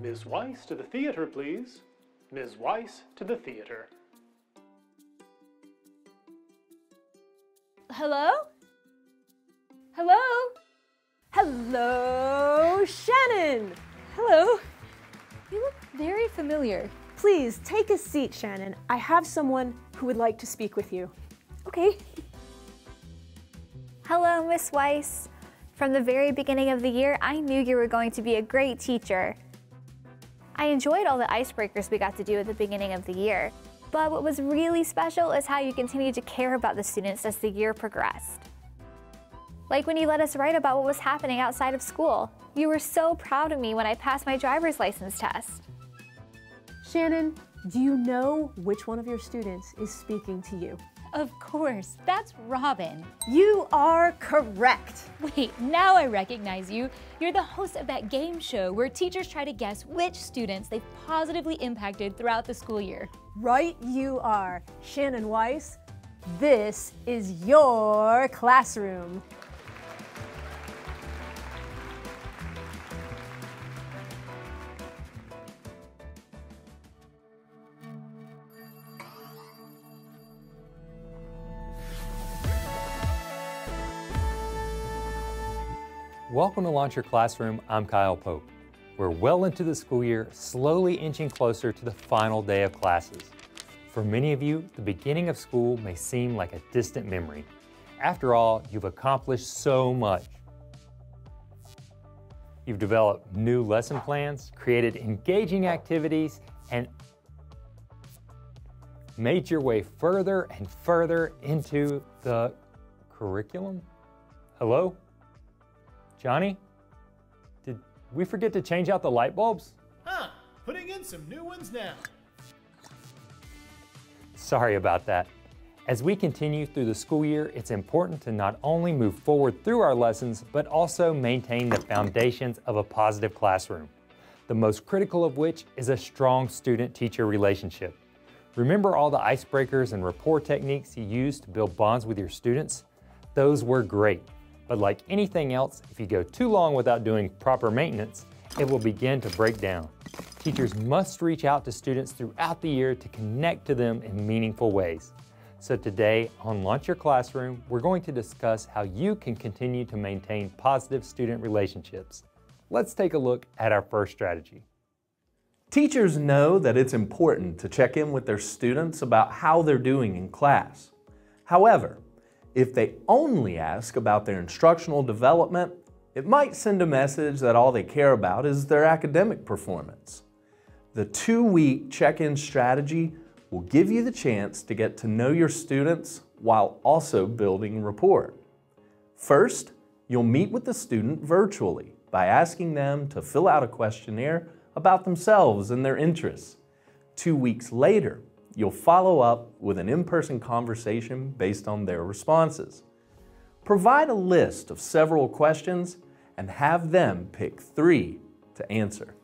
Ms. Weiss to the theater, please. Ms. Weiss to the theater. Hello? Hello? Hello, Shannon! Hello. You look very familiar. Please take a seat, Shannon. I have someone who would like to speak with you. Okay. Hello, Miss Weiss. From the very beginning of the year, I knew you were going to be a great teacher. I enjoyed all the icebreakers we got to do at the beginning of the year, but what was really special is how you continued to care about the students as the year progressed. Like when you let us write about what was happening outside of school. You were so proud of me when I passed my driver's license test. Shannon, do you know which one of your students is speaking to you? Of course, that's Robin. You are correct. Wait, now I recognize you. You're the host of that game show where teachers try to guess which students they've positively impacted throughout the school year. Right, you are. Shannon Weiss, this is your classroom. Welcome to Launch Your Classroom. I'm Kyle Pope. We're well into the school year, slowly inching closer to the final day of classes. For many of you, the beginning of school may seem like a distant memory. After all, you've accomplished so much. You've developed new lesson plans, created engaging activities, and made your way further and further into the curriculum? Hello? Johnny? Did we forget to change out the light bulbs? Huh, putting in some new ones now. Sorry about that. As we continue through the school year, it's important to not only move forward through our lessons, but also maintain the foundations of a positive classroom. The most critical of which is a strong student-teacher relationship. Remember all the icebreakers and rapport techniques you used to build bonds with your students? Those were great. But like anything else, if you go too long without doing proper maintenance, it will begin to break down. Teachers must reach out to students throughout the year to connect to them in meaningful ways. So today on Launch Your Classroom, we're going to discuss how you can continue to maintain positive student relationships. Let's take a look at our first strategy. Teachers know that it's important to check in with their students about how they're doing in class. However, if they only ask about their instructional development, it might send a message that all they care about is their academic performance. The two-week check-in strategy will give you the chance to get to know your students while also building rapport. First, you'll meet with the student virtually by asking them to fill out a questionnaire about themselves and their interests. Two weeks later, You'll follow up with an in-person conversation based on their responses. Provide a list of several questions and have them pick three to answer.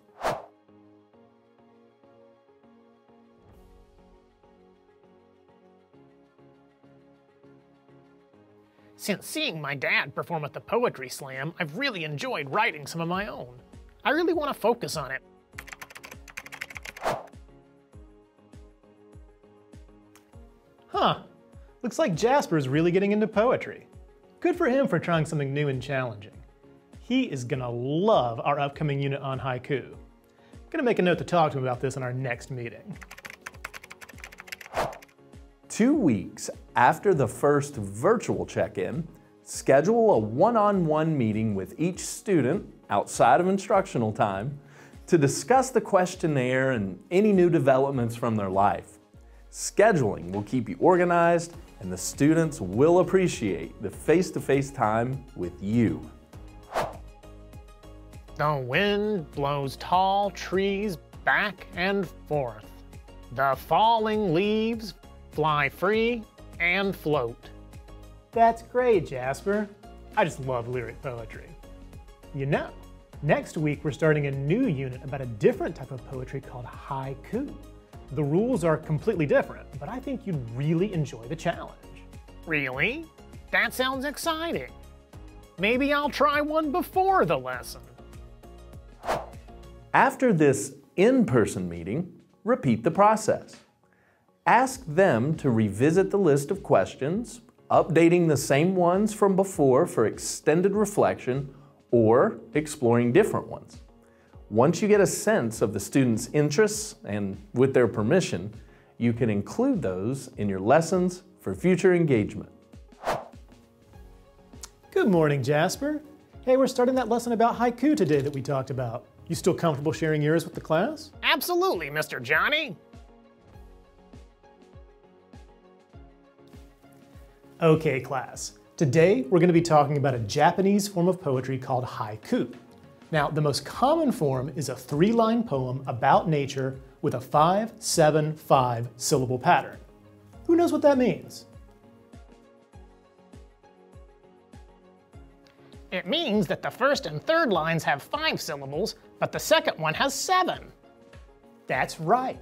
Since seeing my dad perform at the Poetry Slam, I've really enjoyed writing some of my own. I really want to focus on it. Huh. Looks like Jasper's really getting into poetry. Good for him for trying something new and challenging. He is gonna love our upcoming unit on haiku. Gonna make a note to talk to him about this in our next meeting. Two weeks after the first virtual check-in, schedule a one-on-one -on -one meeting with each student outside of instructional time to discuss the questionnaire and any new developments from their life. Scheduling will keep you organized and the students will appreciate the face-to-face -face time with you. The wind blows tall trees back and forth. The falling leaves fly free and float. That's great, Jasper. I just love lyric poetry. You know, next week we're starting a new unit about a different type of poetry called haiku. The rules are completely different, but I think you'd really enjoy the challenge. Really? That sounds exciting. Maybe I'll try one before the lesson. After this in-person meeting, repeat the process. Ask them to revisit the list of questions, updating the same ones from before for extended reflection or exploring different ones. Once you get a sense of the student's interests and with their permission, you can include those in your lessons for future engagement. Good morning, Jasper. Hey, we're starting that lesson about haiku today that we talked about. You still comfortable sharing yours with the class? Absolutely, Mr. Johnny. Okay, class. Today we're going to be talking about a Japanese form of poetry called haiku. Now, the most common form is a three-line poem about nature with a 5-7-5 syllable pattern. Who knows what that means? It means that the first and third lines have five syllables, but the second one has seven. That's right.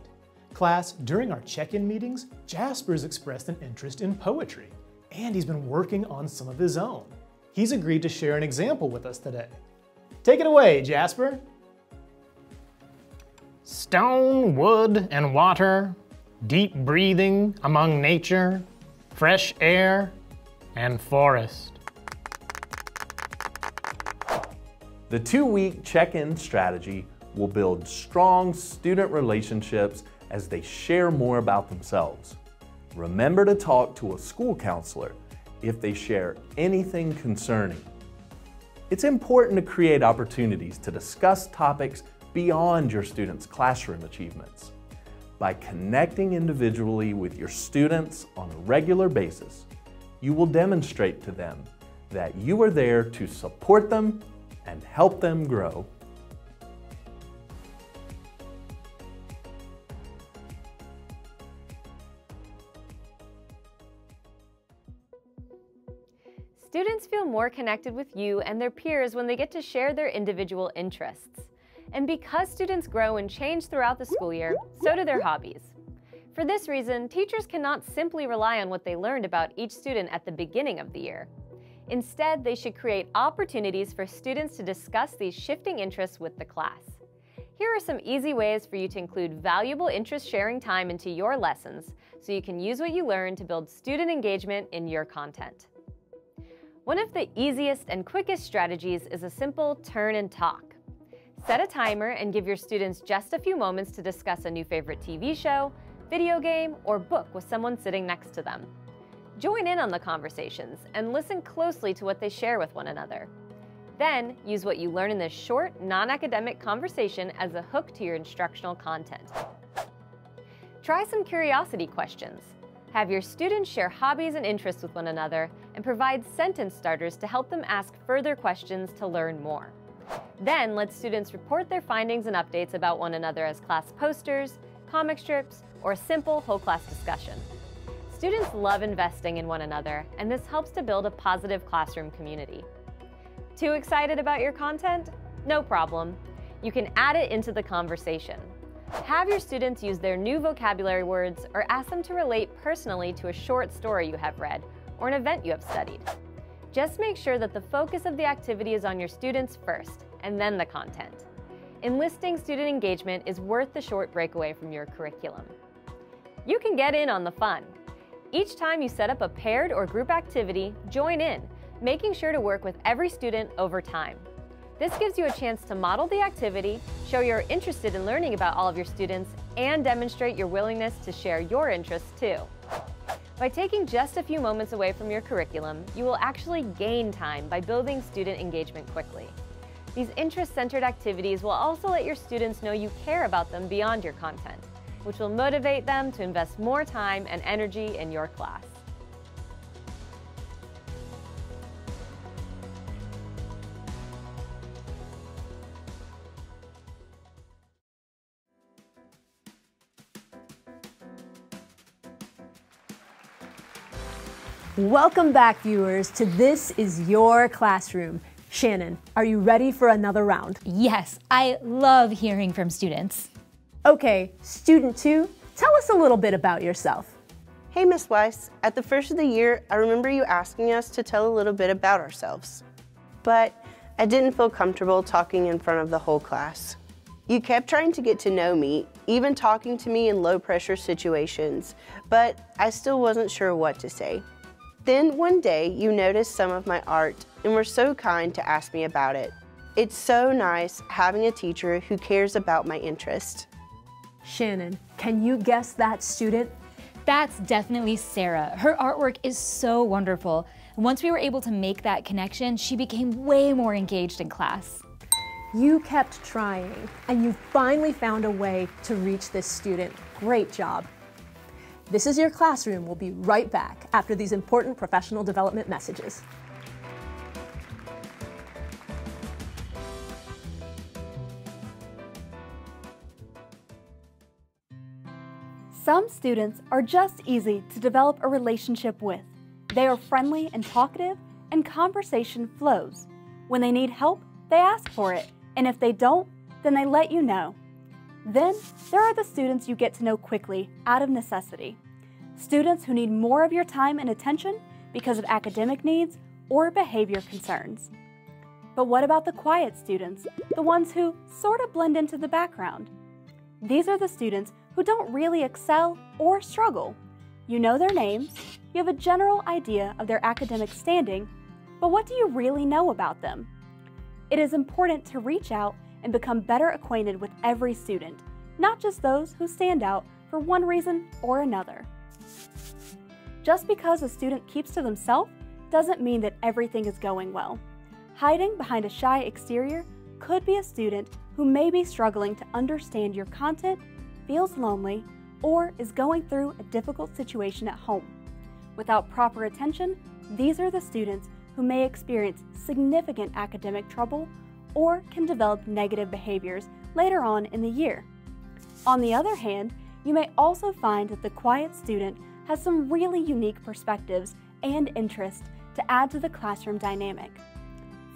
Class, during our check-in meetings, Jasper's expressed an interest in poetry, and he's been working on some of his own. He's agreed to share an example with us today. Take it away, Jasper. Stone, wood, and water, deep breathing among nature, fresh air, and forest. The two-week check-in strategy will build strong student relationships as they share more about themselves. Remember to talk to a school counselor if they share anything concerning. It's important to create opportunities to discuss topics beyond your students' classroom achievements. By connecting individually with your students on a regular basis, you will demonstrate to them that you are there to support them and help them grow. More connected with you and their peers when they get to share their individual interests. And because students grow and change throughout the school year, so do their hobbies. For this reason, teachers cannot simply rely on what they learned about each student at the beginning of the year. Instead, they should create opportunities for students to discuss these shifting interests with the class. Here are some easy ways for you to include valuable interest sharing time into your lessons so you can use what you learn to build student engagement in your content. One of the easiest and quickest strategies is a simple turn and talk. Set a timer and give your students just a few moments to discuss a new favorite TV show, video game, or book with someone sitting next to them. Join in on the conversations and listen closely to what they share with one another. Then, use what you learn in this short, non-academic conversation as a hook to your instructional content. Try some curiosity questions. Have your students share hobbies and interests with one another and provide sentence starters to help them ask further questions to learn more. Then let students report their findings and updates about one another as class posters, comic strips, or a simple whole class discussion. Students love investing in one another, and this helps to build a positive classroom community. Too excited about your content? No problem. You can add it into the conversation. Have your students use their new vocabulary words or ask them to relate personally to a short story you have read or an event you have studied. Just make sure that the focus of the activity is on your students first, and then the content. Enlisting student engagement is worth the short breakaway from your curriculum. You can get in on the fun. Each time you set up a paired or group activity, join in, making sure to work with every student over time. This gives you a chance to model the activity, show you're interested in learning about all of your students, and demonstrate your willingness to share your interests too. By taking just a few moments away from your curriculum, you will actually gain time by building student engagement quickly. These interest-centered activities will also let your students know you care about them beyond your content, which will motivate them to invest more time and energy in your class. Welcome back, viewers, to This is Your Classroom. Shannon, are you ready for another round? Yes, I love hearing from students. Okay, student two, tell us a little bit about yourself. Hey, Miss Weiss. At the first of the year, I remember you asking us to tell a little bit about ourselves. But I didn't feel comfortable talking in front of the whole class. You kept trying to get to know me, even talking to me in low pressure situations, but I still wasn't sure what to say. Then one day you noticed some of my art and were so kind to ask me about it. It's so nice having a teacher who cares about my interest. Shannon, can you guess that student? That's definitely Sarah. Her artwork is so wonderful. Once we were able to make that connection, she became way more engaged in class. You kept trying, and you finally found a way to reach this student. Great job. This is your classroom. We'll be right back after these important professional development messages. Some students are just easy to develop a relationship with. They are friendly and talkative, and conversation flows. When they need help, they ask for it, and if they don't, then they let you know. Then, there are the students you get to know quickly, out of necessity. Students who need more of your time and attention because of academic needs or behavior concerns. But what about the quiet students, the ones who sort of blend into the background? These are the students who don't really excel or struggle. You know their names, you have a general idea of their academic standing, but what do you really know about them? It is important to reach out and become better acquainted with every student, not just those who stand out for one reason or another. Just because a student keeps to themselves doesn't mean that everything is going well. Hiding behind a shy exterior could be a student who may be struggling to understand your content, feels lonely, or is going through a difficult situation at home. Without proper attention, these are the students who may experience significant academic trouble or can develop negative behaviors later on in the year. On the other hand, you may also find that the quiet student has some really unique perspectives and interests to add to the classroom dynamic.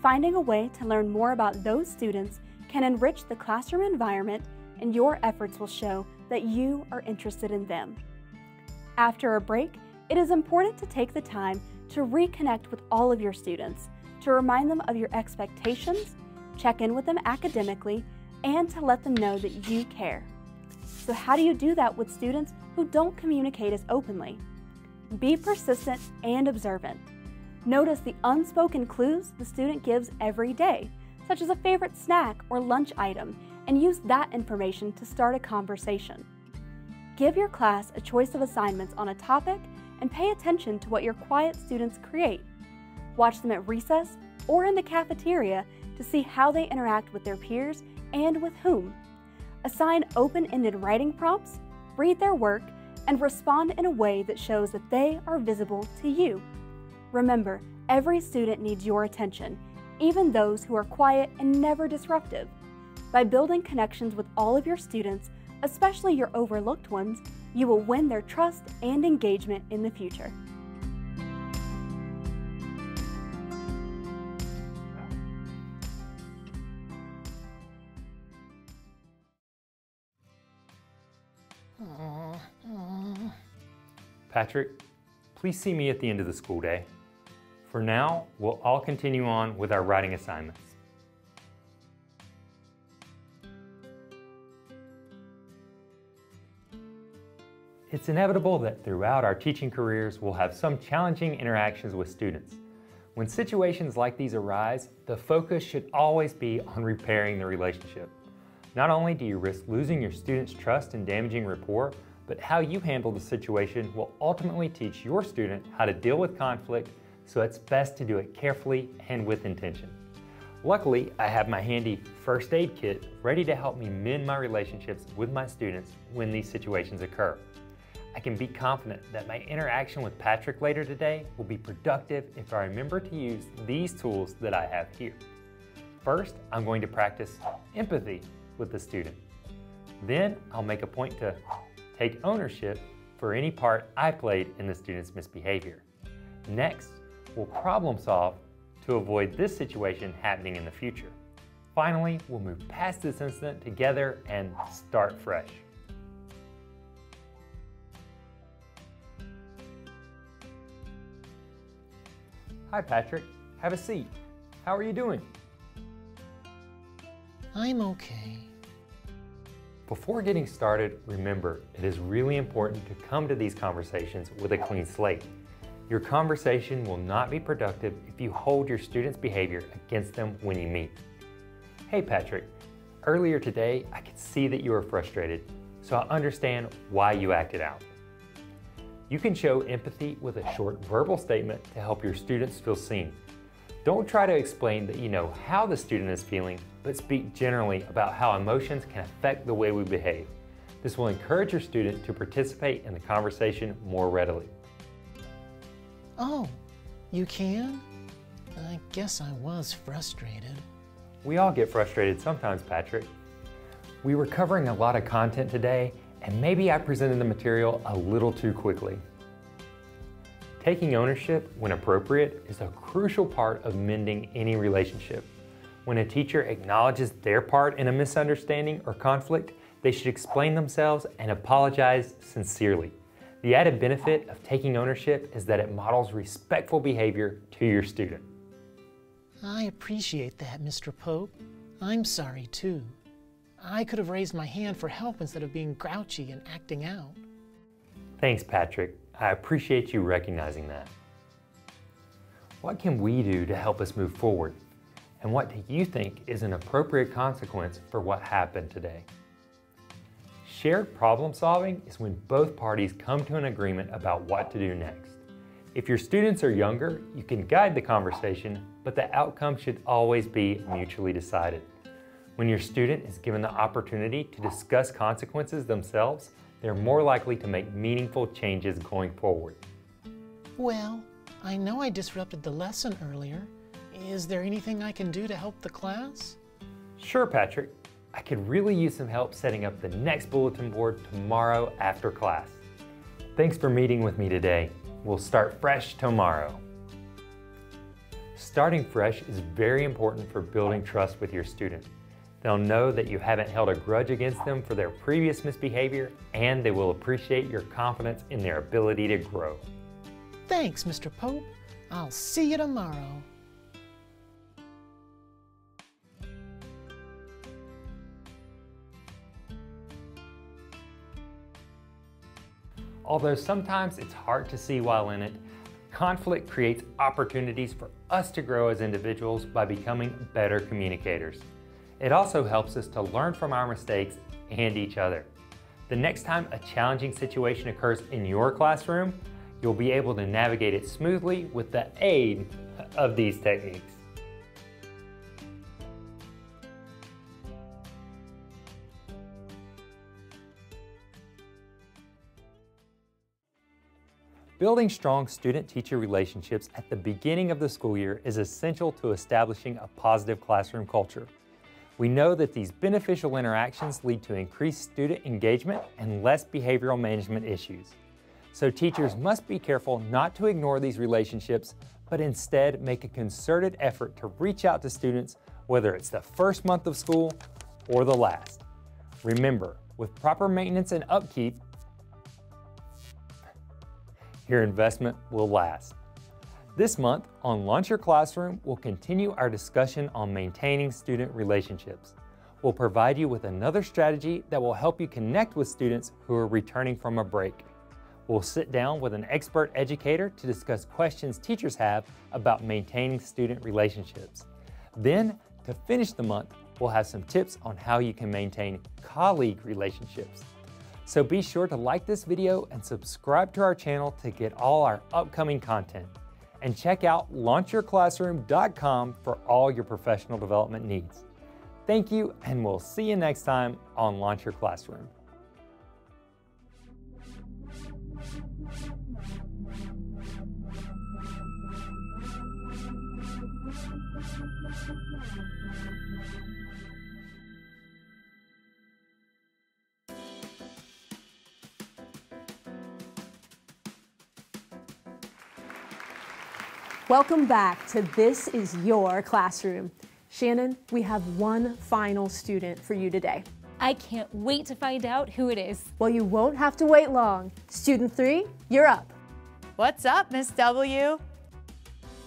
Finding a way to learn more about those students can enrich the classroom environment and your efforts will show that you are interested in them. After a break, it is important to take the time to reconnect with all of your students, to remind them of your expectations, check in with them academically, and to let them know that you care. So, how do you do that with students who don't communicate as openly? Be persistent and observant. Notice the unspoken clues the student gives every day, such as a favorite snack or lunch item, and use that information to start a conversation. Give your class a choice of assignments on a topic and pay attention to what your quiet students create. Watch them at recess or in the cafeteria to see how they interact with their peers and with whom. Assign open ended writing prompts, read their work, and respond in a way that shows that they are visible to you. Remember, every student needs your attention, even those who are quiet and never disruptive. By building connections with all of your students, especially your overlooked ones, you will win their trust and engagement in the future. Patrick, please see me at the end of the school day. For now, we'll all continue on with our writing assignments. It's inevitable that throughout our teaching careers, we'll have some challenging interactions with students. When situations like these arise, the focus should always be on repairing the relationship. Not only do you risk losing your students' trust and damaging rapport, but how you handle the situation will ultimately teach your student how to deal with conflict, so it's best to do it carefully and with intention. Luckily, I have my handy first aid kit ready to help me mend my relationships with my students when these situations occur. I can be confident that my interaction with Patrick later today will be productive if I remember to use these tools that I have here. First, I'm going to practice empathy with the student. Then I'll make a point to take ownership for any part I played in the student's misbehavior. Next, we'll problem solve to avoid this situation happening in the future. Finally, we'll move past this incident together and start fresh. Hi, Patrick. Have a seat. How are you doing? I'm okay. Before getting started, remember, it is really important to come to these conversations with a clean slate. Your conversation will not be productive if you hold your students' behavior against them when you meet. Hey Patrick, earlier today I could see that you were frustrated, so I understand why you acted out. You can show empathy with a short verbal statement to help your students feel seen. Don't try to explain that you know how the student is feeling, but speak generally about how emotions can affect the way we behave. This will encourage your student to participate in the conversation more readily. Oh, you can? I guess I was frustrated. We all get frustrated sometimes, Patrick. We were covering a lot of content today, and maybe I presented the material a little too quickly. Taking ownership, when appropriate, is a crucial part of mending any relationship. When a teacher acknowledges their part in a misunderstanding or conflict, they should explain themselves and apologize sincerely. The added benefit of taking ownership is that it models respectful behavior to your student. I appreciate that, Mr. Pope. I'm sorry too. I could have raised my hand for help instead of being grouchy and acting out. Thanks, Patrick. I appreciate you recognizing that. What can we do to help us move forward? And what do you think is an appropriate consequence for what happened today? Shared problem solving is when both parties come to an agreement about what to do next. If your students are younger, you can guide the conversation, but the outcome should always be mutually decided. When your student is given the opportunity to discuss consequences themselves, they're more likely to make meaningful changes going forward. Well, I know I disrupted the lesson earlier. Is there anything I can do to help the class? Sure, Patrick. I could really use some help setting up the next bulletin board tomorrow after class. Thanks for meeting with me today. We'll start fresh tomorrow. Starting fresh is very important for building trust with your student. They'll know that you haven't held a grudge against them for their previous misbehavior, and they will appreciate your confidence in their ability to grow. Thanks, Mr. Pope. I'll see you tomorrow. Although sometimes it's hard to see while in it, conflict creates opportunities for us to grow as individuals by becoming better communicators. It also helps us to learn from our mistakes and each other. The next time a challenging situation occurs in your classroom, you'll be able to navigate it smoothly with the aid of these techniques. Building strong student-teacher relationships at the beginning of the school year is essential to establishing a positive classroom culture. We know that these beneficial interactions lead to increased student engagement and less behavioral management issues. So teachers must be careful not to ignore these relationships, but instead make a concerted effort to reach out to students, whether it's the first month of school or the last. Remember, with proper maintenance and upkeep, your investment will last. This month on Launch Your Classroom, we'll continue our discussion on maintaining student relationships. We'll provide you with another strategy that will help you connect with students who are returning from a break. We'll sit down with an expert educator to discuss questions teachers have about maintaining student relationships. Then, to finish the month, we'll have some tips on how you can maintain colleague relationships. So be sure to like this video and subscribe to our channel to get all our upcoming content. And check out launchyourclassroom.com for all your professional development needs. Thank you, and we'll see you next time on Launch Your Classroom. Welcome back to This is Your Classroom. Shannon, we have one final student for you today. I can't wait to find out who it is. Well, you won't have to wait long. Student three, you're up. What's up, Miss W?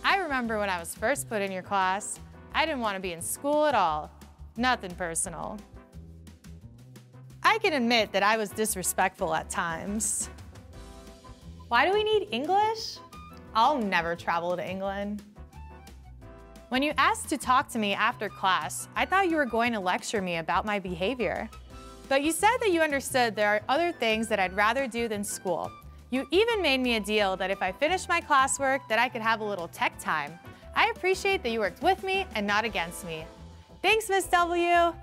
I remember when I was first put in your class, I didn't want to be in school at all. Nothing personal. I can admit that I was disrespectful at times. Why do we need English? I'll never travel to England. When you asked to talk to me after class, I thought you were going to lecture me about my behavior. But you said that you understood there are other things that I'd rather do than school. You even made me a deal that if I finished my classwork, that I could have a little tech time. I appreciate that you worked with me and not against me. Thanks, Miss W.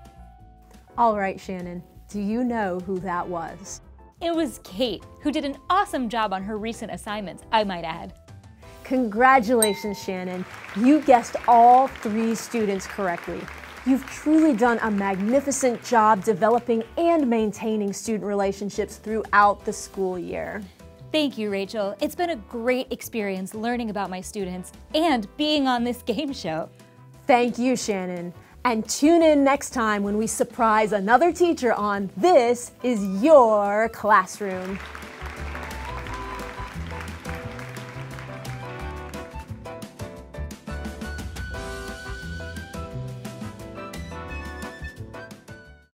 All right, Shannon, do you know who that was? It was Kate, who did an awesome job on her recent assignments, I might add. Congratulations, Shannon. You guessed all three students correctly. You've truly done a magnificent job developing and maintaining student relationships throughout the school year. Thank you, Rachel. It's been a great experience learning about my students and being on this game show. Thank you, Shannon. And tune in next time when we surprise another teacher on This is Your Classroom.